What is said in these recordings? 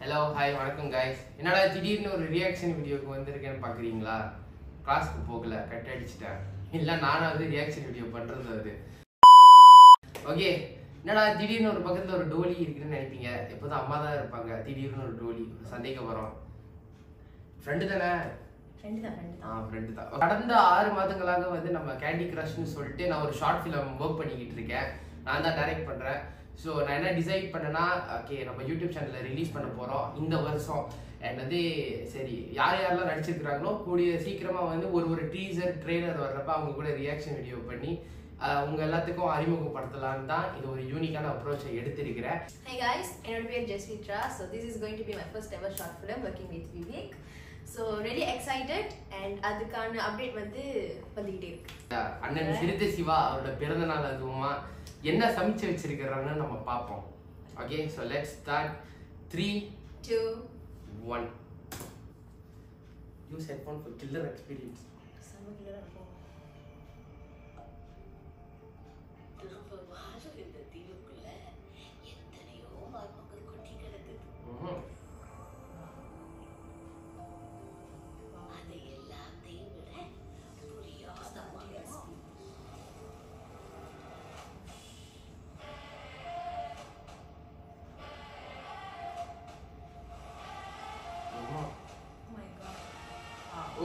Hello hi வணக்கம் guys. என்னடா திடீர்னு ஒரு ரியாக்ஷன் வீடியோக்கு வந்திருக்கேன்னு பார்க்குறீங்களா கிளாஸ்க்கு போகல கட் அடிச்சிட்டேன். இல்லை நானும் வந்து ரியாக்ஷன் வீடியோ பண்ணுறது அது. ஓகே என்னடா திடீர்னு ஒரு பக்கத்தில் ஒரு டோலி இருக்குன்னு நினைப்பீங்க? எப்போதும் அம்மா தான் இருப்பாங்க. திடீர்னு ஒரு டோலி சந்தேகம் வரும். ஃப்ரெண்டு தான்? கடந்த ஆறு மாதங்களாக வந்து நம்ம கேண்டி கிரஷ்னு சொல்லிட்டு நான் ஒரு ஷார்ட் ஃபிலிம் ஒர்க் பண்ணிக்கிட்டு இருக்கேன். நான் தான் டைரக்ட் பண்ணுறேன் ஸோ நான் என்ன டிசைட் பண்ணேன்னா ஓகே நம்ம யூடியூப் சேனலில் ரிலீஸ் பண்ண போகிறோம் இந்த வருஷம். அண்ட் வந்து சரி யார் யாரெல்லாம் நடிச்சிருக்கிறாங்களோ கூடிய சீக்கிரமாக வந்து ஒரு ஒரு டீசர் ட்ரெய்லர் வர்றப்ப அவங்க கூட ரியாக்ஷன் வீடியோ பண்ணி உங்க எல்லாத்துக்கும் அறிமுகப்படுத்தலான்னு தான் இது ஒரு யூனிக்கான அப்ரோச்சை எடுத்திருக்கிறேன். ஹை காய்ஸ் என்னோட பேர் Jeswithra so this is going to be my first ever short film working with Vivek ready excited and அதுக்கான அப்டேட் வந்து வந்துக்கிட்டே இருக்கு. அண்ணன் சிறுத்தை சிவா அவரோட பிறந்த நாள் அதுவுமா என்ன சமைச்சு வச்சிருக்கிறான்னு நம்ம பார்ப்போம். Okay so let start three two one use headphone for killer experience திரும்பவாறு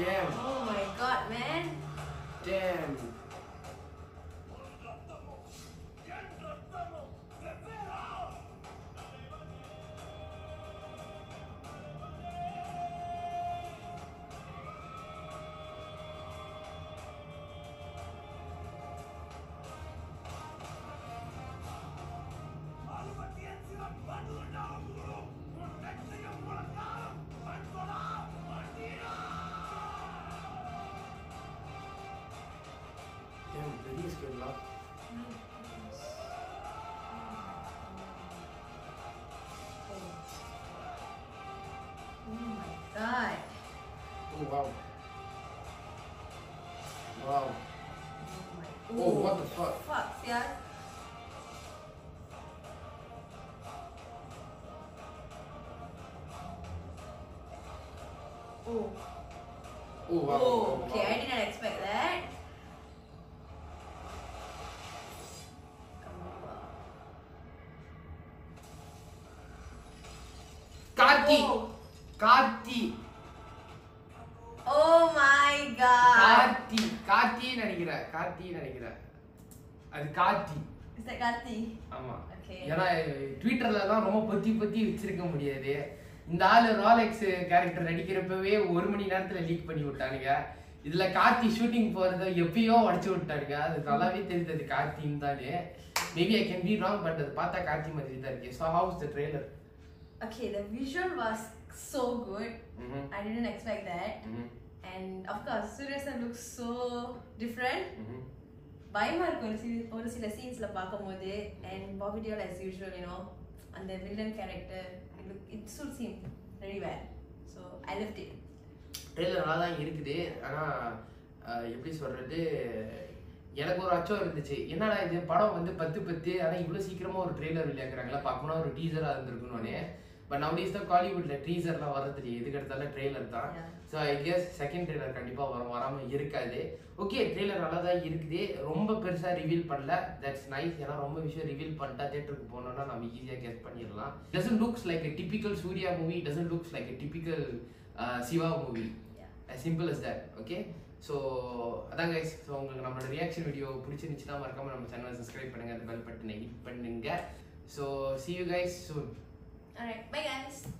Damn. Oh my god, man. Damn. good luck. Oh my God. Oh wow. Wow. Oh, oh what the fuck? Fuck, yeah. Oh. Oh wow. Oh, okay, I didn't expect Karthi. Karthi. Oh my god. Karthi. Karthi நினைக்கிறேன் கார்த்தி நினைக்கிறேன் அது Karthi. That Karthi? ஆமா. ஏன்னா ட்விட்டர்ல தான் ரொம்ப பொத்தி பொத்தி வச்சிருக்க முடியாது. இந்த ஆளு ராலெக்ஸ் கேரக்டர் நடிக்கிறப்பவே ஒரு மணி நேரத்துல லீக் பண்ணி விட்டானுங்க. இதுல கார்த்தி ஷூட்டிங் போறத எப்பயோ உடச்சு விட்டானுங்க. அது நல்லாவே தெரியுது அது கார்த்தின்னு தானே maybe I can be wrong but அது பார்த்தா கார்த்தி மாதிரி தான் இருக்கு. So how's the trailer Okay, the visual was so good. I didn't expect that. And of course, Surya looks so different. பயமா இருக்கும் ஒரு சில ஒரு சில சீன்ஸ்ல பார்க்கும்போது. And Bobby Deol as usual you know அந்த villain character it suits him very well. So i loved it. Trailer நல்லா தான் இருக்குது. ஆனா அஹ், எப்படி சொல்றது? எனக்கு ஒரு அச்சம் இருந்துச்சு. என்னடா இது? படம் வந்து பத்து பத்து ஆனா இவ்வளவு சீக்கிரமா ஒரு ட்ரெய்லர் இல்லையாக்குறாங்களா பார்க்கணும் ஒரு டீசரா இருந்திருக்கணும்னு. பட் நவடேஸ் தான் காலிவுட்ல டீசர்லாம் வரது இல்லையே. எதுக்கு எடுத்தாலும் ட்ரெய்லர் தான். So I guess second trailer கண்டிப்பா வரும். வராம இருக்காது. ஓகே ட்ரெய்லர் நல்லா தான் இருக்குது. ரொம்ப பெருசா ரிவீல் பண்ணல. தட்ஸ் நைஸ் ஏன்னா ரொம்ப விஷயம் ரிவீல் பண்ணிட்டா தேட்டருக்கு போனோம்னா நம்ம ஈஸியா கெஸ் பண்ணிடலாம். Doesn't looks like a typical Suriya movie doesn't looks like a typical Siva movie simple as that. Okay so அதான் கைஸ் ஸோ உங்களுக்கு நம்மளோட ரியாக்ஷன் வீடியோ பிடிச்சிருந்துச்சுன்னா மறக்காம நம்ம சேனலை சப்ஸ்கிரைப் பண்ணுங்க. அந்த பெல் பட்டனை ஹிட் பண்ணுங்க. So see you guys soon. Alright, bye guys.